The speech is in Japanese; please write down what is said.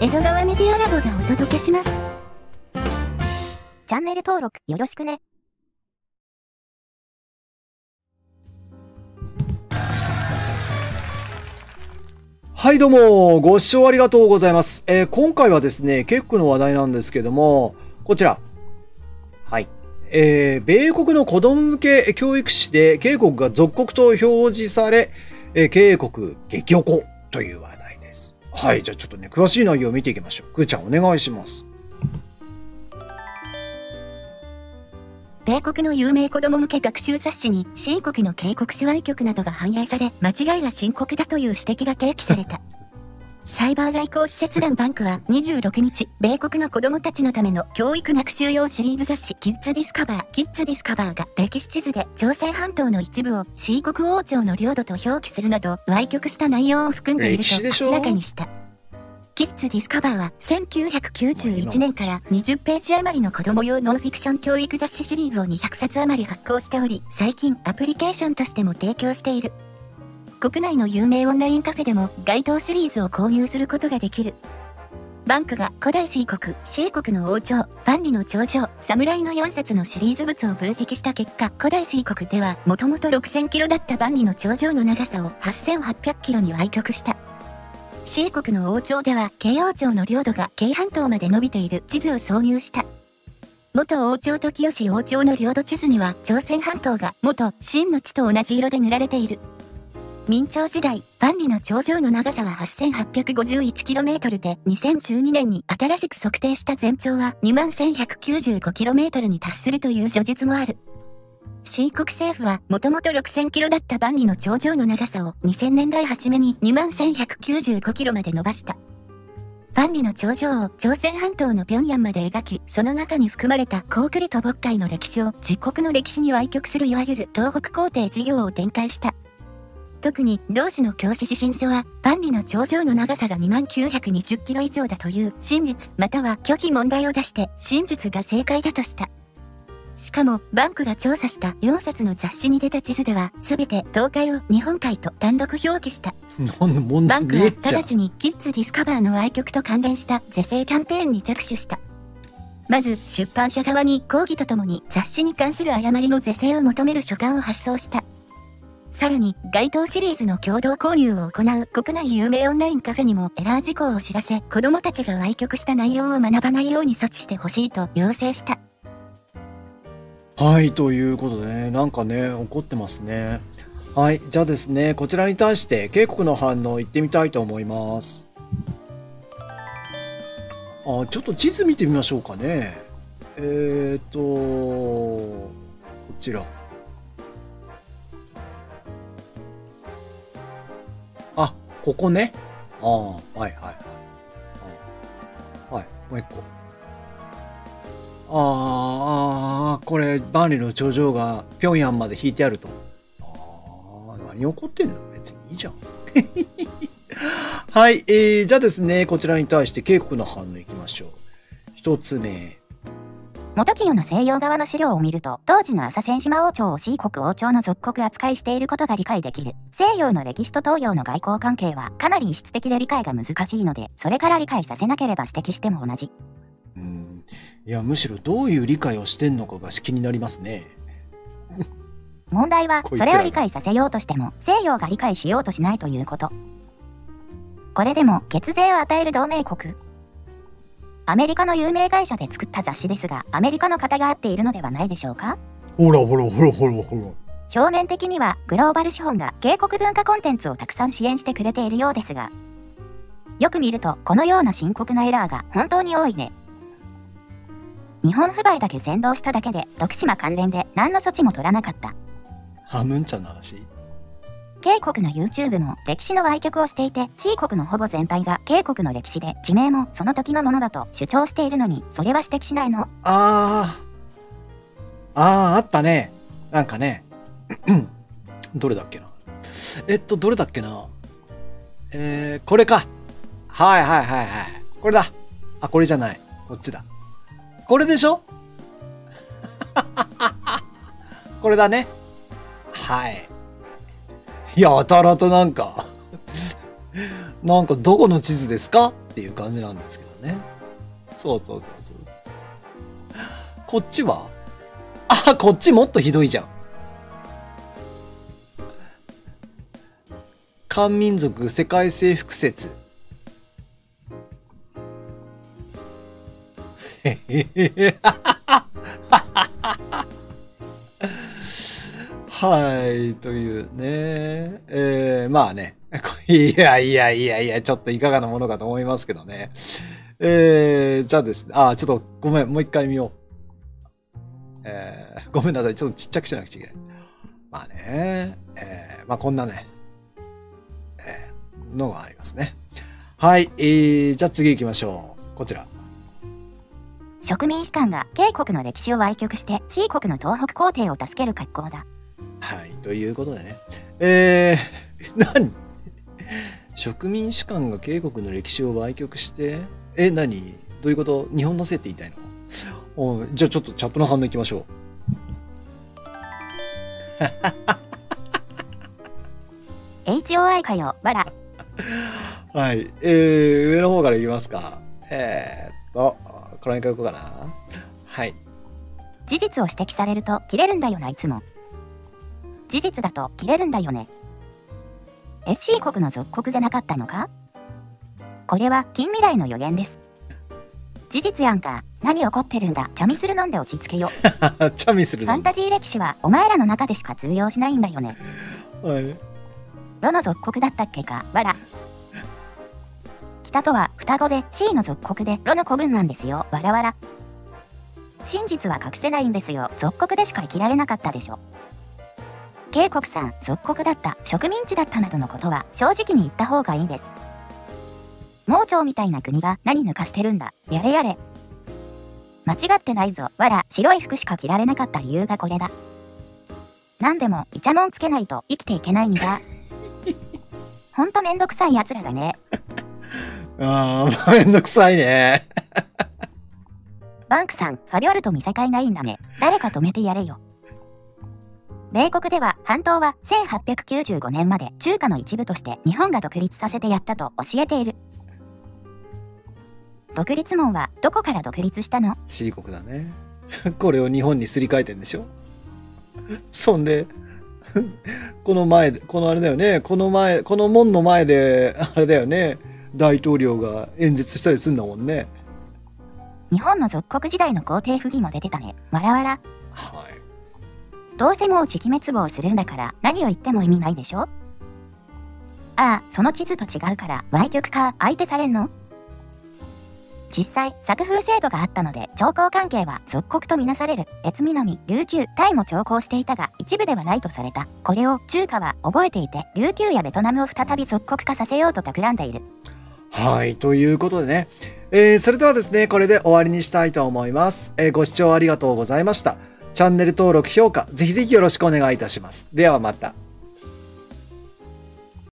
江戸川メディアラボがお届けします。チャンネル登録よろしくね。はいどうも、ご視聴ありがとうございます。えー今回はですね、結構の話題なんですけども、こちら。はい。えー米国の子供向け教育誌で警告が続々と表示され、えー韓国激おこという話。はい。じゃあちょっとね、詳しい内容を見ていきましょう。くーちゃんお願いします。米国の有名子供向け学習雑誌に清国の警告支配局などが反映され、間違いが深刻だという指摘が提起された。サイバー外交使節団ヴァンクは26日、米国の子供たちのための教育学習用シリーズ雑誌 Kids Discover、Kids Discover が歴史地図で朝鮮半島の一部を清国王朝の領土と表記するなど、歪曲した内容を含んでいると明らかにした。キッズディスカバーは1991年から20ページ余りの子供用ノンフィクション教育雑誌シリーズを200冊余り発行しており、最近アプリケーションとしても提供している。国内の有名オンラインカフェでも該当シリーズを購入することができる。バンクが古代 C 国、C 国の王朝、万里の長城、侍の4冊のシリーズ物を分析した結果、古代 C 国ではもともと6000キロだった万里の長城の長さを8800キロに歪曲した。C 国の王朝では、慶王朝の領土が慶半島まで伸びている地図を挿入した。元王朝と清王朝の領土地図には、朝鮮半島が元秦の地と同じ色で塗られている。明朝時代、万里の長城の長さは 8851km で、2012年に新しく測定した全長は 21195km に達するという叙述もある。新国政府は、もともと6000キロだった万里の頂上の長さを2000年代初めに2195キロまで伸ばした。万里の頂上を朝鮮半島の平壌まで描き、その中に含まれた高句麗と渤海の歴史を自国の歴史に歪曲するいわゆる東北皇帝事業を展開した。特に同時の教師指針書は、万里の頂上の長さが2920キロ以上だという真実または虚偽問題を出して真実が正解だとした。しかも、バンクが調査した4冊の雑誌に出た地図では、すべて東海を日本海と単独表記した。バンクは直。ちにキッズディスカバーの愛曲と関連した是正キャンペーンに着手した。まず、出版社側に抗議とともに雑誌に関する誤りの是正を求める書簡を発送した。さらに、該当シリーズの共同購入を行う国内有名オンラインカフェにもエラー事項を知らせ、子供たちが歪曲した内容を学ばないように措置してほしいと要請した。はい、ということでね、なんかね、怒ってますね。はい、じゃあですね、こちらに対して警告の反応いってみたいと思います。あ、ちょっと地図見てみましょうかね。えーと、こちら。ここね。ああ、はいはいはい。あはい、もう一個。ああ、これ、万里の長城が平壌まで引いてあると。ああ、何起こってんの？別にいいじゃん。はい、えー、じゃあですね、こちらに対して警告の反応いきましょう。一つ目。元清の西洋側の資料を見ると、当時の朝鮮島王朝を C 国王朝の属国扱いしていることが理解できる。西洋の歴史と東洋の外交関係はかなり異質的で理解が難しいので、それから理解させなければ指摘しても同じ。うん、いや、むしろどういう理解をしてんのかが気になりますね。問題はそれを理解させようとしても西洋が理解しようとしないということこれでも血税を与える同盟国アメリカの有名会社で作った雑誌ですがアメリカの方が合っているのではないでしょうか？ほらほらほらほらほら。表面的にはグローバル資本が警告文化コンテンツをたくさん支援してくれているようですがよく見るとこのような深刻なエラーが本当に多いね日本不買だけ先導しただけで徳島関連で何の措置も取らなかったハムンちゃんの話？K 国の YouTube も歴史の歪曲をしていて C 国のほぼ全体が K 国の歴史で地名もその時のものだと主張しているのにそれは指摘しないのああ。ああ、あったね。なんかね。どれだっけな。えっと、どれだっけな。えー、これか。はいはいはいはい。これだ。あ、これじゃない。こっちだ。これでしょ？これだね。はい。いやたらとなんかなんかどこの地図ですか？っていう感じなんですけどね。そうそうそうそう。こっちは？あ、こっちもっとひどいじゃん。漢民族世界征服説。へへへはい、というね。えー、まあね。いやいやいやいや、ちょっといかがなものかと思いますけどね。えー、じゃあですね。あ、ちょっとごめん、もう一回見よう。えー、ごめんなさい。ちょっとちっちゃくしなくちゃいけない。まあね。えー、まあこんなね、えー、のがありますね。はい、えー、じゃあ次行きましょう。こちら。植民士官が K 国の歴史を歪曲して C 国の東北皇帝を助ける格好だ。はい、ということでね。えー、何？植民士官が警国の歴史を歪曲して、え、何？どういうこと？日本のせいって言いたいの？おじゃあちょっとチャットの反応いきましょ HOI かよ、わら。う。はい。えー、上の方からいきますか。えー、っと、これからいこうかな。はい。事実を指摘されると切れるんだよな、いつも。事実だと切れるんだよね。SC 国の属国じゃなかったのか？これは近未来の予言です。事実やんか。何怒ってるんだ？チャミする飲んで落ち着けよ。チャミするの？ファンタジー歴史はお前らの中でしか通用しないんだよね。はい。ロの属国だったっけか、わら。北とは双子で C の属国でロの子分なんですよ、わらわら。真実は隠せないんですよ、属国でしか生きられなかったでしょ。慶国さん、属国だった、植民地だったなどのことは正直に言った方がいいです。盲腸みたいな国が何抜かしてるんだ、やれやれ。間違ってないぞ、わら、白い服しか着られなかった理由がこれだ。なんでも、イチャモンつけないと生きていけないんだ。ほんとめんどくさい奴らだね。あー、めんどくさいね。バンクさん、ファビョルと見境ないんだね。誰か止めてやれよ。米国では半島は1895年まで中華の一部として日本が独立させてやったと教えている。独立門はどこから独立したの？C 国だね。これを日本にすり替えてんでしょ？そんで、この前で、このあれだよね、この前、この門の前で、あれだよね、大統領が演説したりするんだもんね。日本の属国時代の皇帝不義も出てたね。わらわら。はい。どうせもう時期滅亡するんだから何を言っても意味ないでしょ？ああ、その地図と違うから歪曲か相手されんの？実際、作風制度があったので、朝貢関係は属国とみなされる。越南、琉球、タイも朝貢していたが、一部ではないとされた。これを中華は覚えていて、琉球やベトナムを再び属国化させようと企んでいる。はい、ということでね、えーそれではですね、これで終わりにしたいと思います。えーご視聴ありがとうございました。チャンネル登録、評価、ぜひぜひよろしくお願いいたします。ではまた。